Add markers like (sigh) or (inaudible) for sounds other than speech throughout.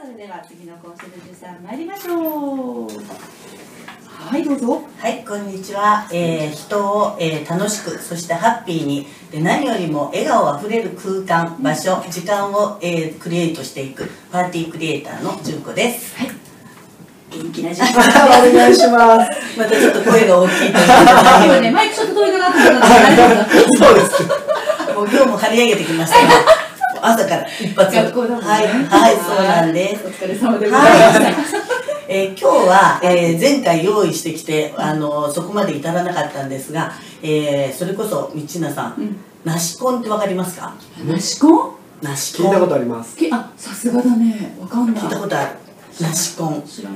それでは次のコンシェルジュさん参りましょうはいどうぞはい、こんにちは。えー人を、えー楽しく、そしてハッピーに、で何よりも笑顔あふれる空間、場所、時間を、えークリエイトしていく、パーティークリエイターの純子です。元気な時間お願いします。(laughs) またちょっと声が大きいという今ねマイクちょっと遠いかなと思ったら大丈夫だそうです。もう今日も張り上げてきましたよ。朝から一発。学校だもんね。はい、はい、そうなんです。お疲れ様でございました、はい、えー今日は、えー前回用意してきて、あのそこまで至らなかったんですが、えーそれこそ道菜さん、うん。梨コンってわかりますか？梨コン？梨コン。聞いたことあります。きあさすがだね。わかんない。聞いたことある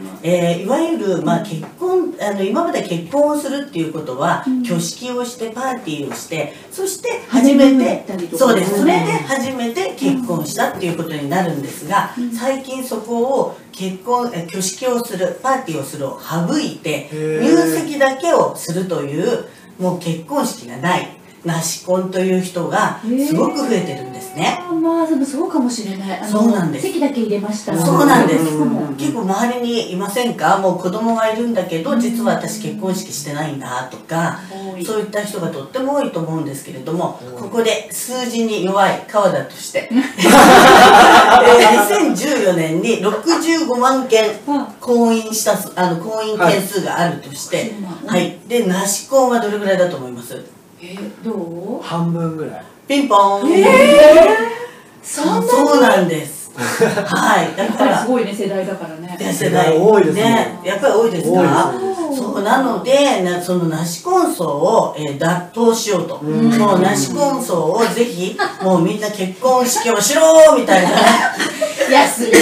ない。えーいわゆる、まあ、結婚あの今まで結婚をするっていうことは、うん。挙式をしてパーティーをしてそして初めてったりとか。そうです。うん。それで初めて結婚したっていうことになるんですが、うん。最近そこを結婚え挙式をするパーティーをするを省いて入籍だけをするというもう結婚式がないなし婚という人がすごく増えてるんですね。あーまあでもそうかもしれない。あのそうなんです。席だけ入れました。そうなんです。うん。結構周りにいませんか？もう子供がいるんだけど実は私結婚式してないんだとかそういった人がとっても多いと思うんですけれどもうんここで数字に弱い川田として、(laughs) えー2014年に65万件あ婚姻したすあの婚姻件数があるとしてははい。い、でなし婚はどれぐらいだと思います？えーどう？半分ぐらい。ピンポーン、そんなにそうなんです。はい。だからすごいね世代だからね。で世代多いですね。やっぱり多いですか？そうなのでなそのなし婚葬を、えー脱党しようと、うん。もうなし婚葬をぜひ (laughs) もうみんな結婚式をしろーみたいなね。いやすれば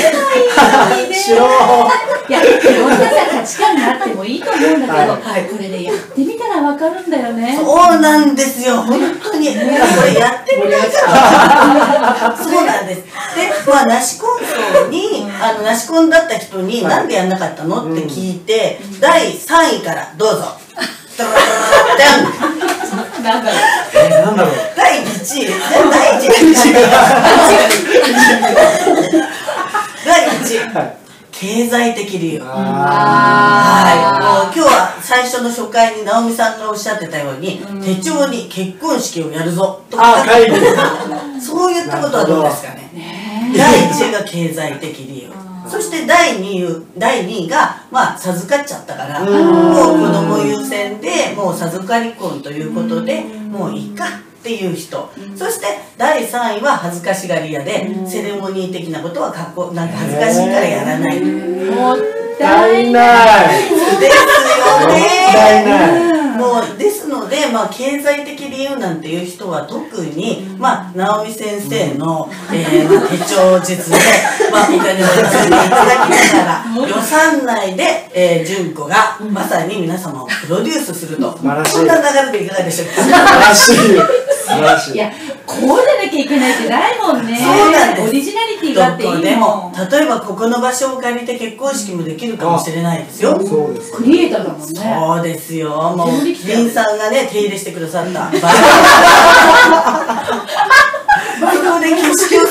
いね。(laughs) 白いやいろんなさ価値観があっいいと思うんだけど、はい。これでやってみたらわかるんだよね。そうなんですよ。本当に。これやってみないからそうなんです。でまあなし婚葬にあのなし婚だった人にはい。なんでやんなかったのって聞いて、第3位からどうぞ。なんだろうえ、なんだろう。第1位。第1位。第1位。はい。経済的理由。あはい、もう今日は最初の初回に直美さんがおっしゃってたように、うん。手帳に結婚式をやるぞとーあー、会議。(laughs) そういったことはどうですかね。ね第1位が経済的理由。そして第2位第2位がまあ授かっちゃったからうん。もう子供優先でもう授かり婚ということでうん。もういいかっていう人。うん。そして第3位は恥ずかしがり屋でうん。セレモニー的なことはかっこなんか恥ずかしいからやらない。えもったいない。ですよね。もったいない。もうですので、まあ、経済的理由なんていう人は特に、まあ、直美先生の、えーまあ、手帳術で、まあ、お金を稼いでいただきながら予算内で、えー、純子がまさに皆様をプロデュースすると。こんな流れでいかがでしょうか？素晴らしい。素晴らしい。いやこうじゃなきゃいけないってないもんね。そうなんです。オリジナリティがあっていいでももん例えばここの場所を借りて結婚式もできるかもしれないですよ。そうです。クリエイターだもんね。そうですよ。もう、リンさんがね、手入れしてくださった。(laughs) バイトで挙式を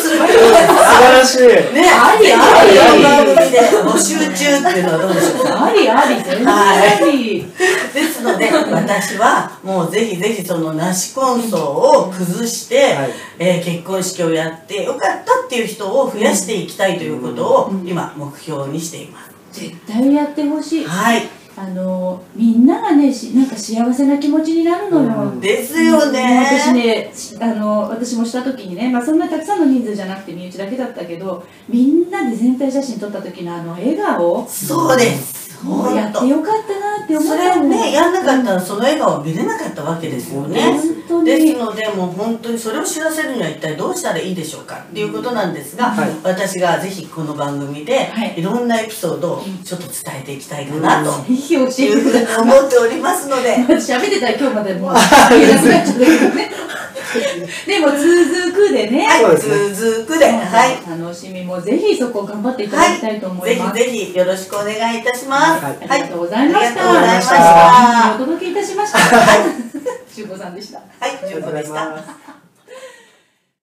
ね、ありあこり。の番組で募集中っていうのはどうでしょうか？ありあり。全然ありですので、私はもうぜひぜひそのなし婚葬を崩して、はい。えー結婚式をやってよかったっていう人を増やしていきたいということをうん。今目標にしています。絶対やってほしい。はい。あのみんながねしなんか幸せな気持ちになるのよ、うんですよね。私ねしあの私もした時にね、まあ、そんなたくさんの人数じゃなくて身内だけだったけどみんなで全体写真撮った時のあの笑顔そうです。もうや。ってよかったなって思っそたもん。れをね、やんなかったらその笑顔見れなかったわけですよね。ですので、もう本当にそれを知らせるには一体どうしたらいいでしょうかっていうことなんですが、はい。私がぜひこの番組ではい。いろんなエピソードをちょっと伝えていきたいかなとぜひ教えていうふうに思っておりますので、(laughs) 喋ってたら今日までもう (laughs) ねでも続くでね、はい、続くで、はい。楽しみもぜひそこ頑張っていただきたいと思います、ぜひぜひよろしくお願いいたします。はいありがとうございました。ありがとうございました。お届けいたしました。しゅうこさんでした。はい、した。ありがとうございます